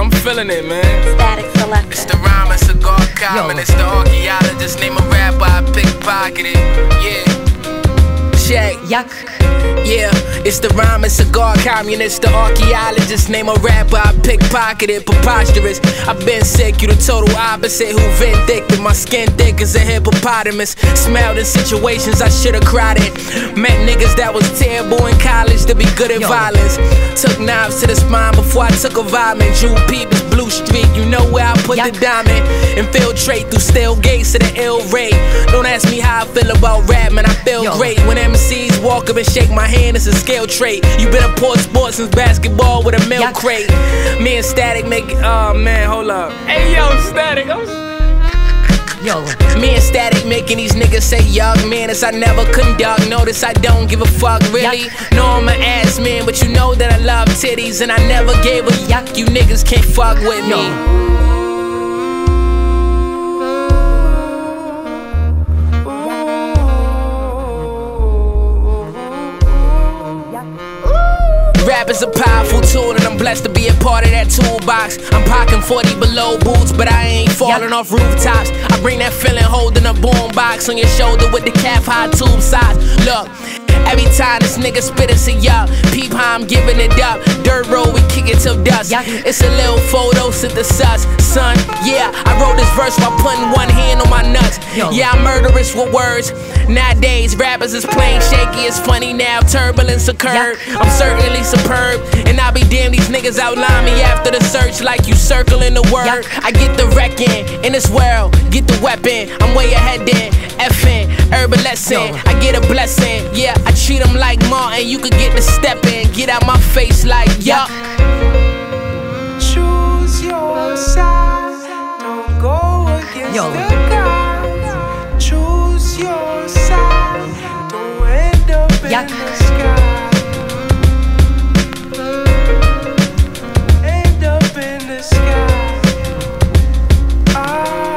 Yeah, I'm feeling it, man. Statik Selektah. It's the rhyme, it's a cigar common. It's the archaeologist, name a rapper, I pickpocketed. Yeah. Check. Yak. Yeah, it's the rhyme, it's cigar communist, the archaeologist, name a rapper, I pickpocketed, preposterous. I've been sick, you the total opposite, who vindictive, my skin thick as a hippopotamus. Smelled in situations I should've cried in. Met niggas that was terrible in college to be good at Yo. violence. Took knives to the spine before I took a vomit. Drew Peepers, Blue Streak, you know where I put the diamond. Infiltrate through stale gates to the ill rate. Don't ask me how I feel about rap, man, I feel Yo. great. When MCs walk up and shake my hand, it's a scale trait. You been a poor sport since basketball with a milk Yuck. crate. Me and Statik make it, oh man, hold up. Hey yo, Statik, I'm Yo. me and Statik making these niggas say young man as I never conduct. Notice I don't give a fuck, really. No, I'm an ass man, but you know that I love titties and I never gave a yuck. You niggas can't fuck with me. Yo. Rap is a powerful tool, and I'm blessed to be a part of that toolbox. I'm pocking 40 below boots, but I ain't falling off rooftops. I bring that feeling holding a boombox on your shoulder with the calf high tube size. Look. Every time this nigga spit, it's a yup. Peep how I'm giving it up. Dirt road, we kick it till dust. Yeah. It's a little photo synthesis, son. Yeah, I wrote this verse while putting one hand on my nuts. Yeah, I'm murderous with words. Nowadays, rappers is plain shaky. It's funny now, turbulence occurred. I'm certainly superb, and I'll be damned these niggas outline me after the search like you circling the word. I get the wrecking in this world, get the weapon. I'm way ahead then, effing, urban lesson. I get a blessing, yeah. I treat them like Martin. You could get the step in, get out my face like yup. Your side. Don't go against Yo. the gods. Choose your side. Don't end up in Yeah. the sky. End in the sky. Ah,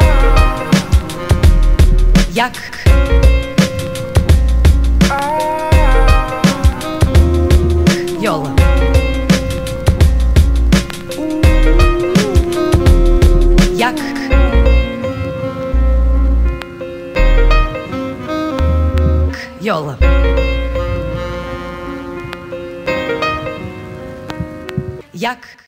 Йола. Як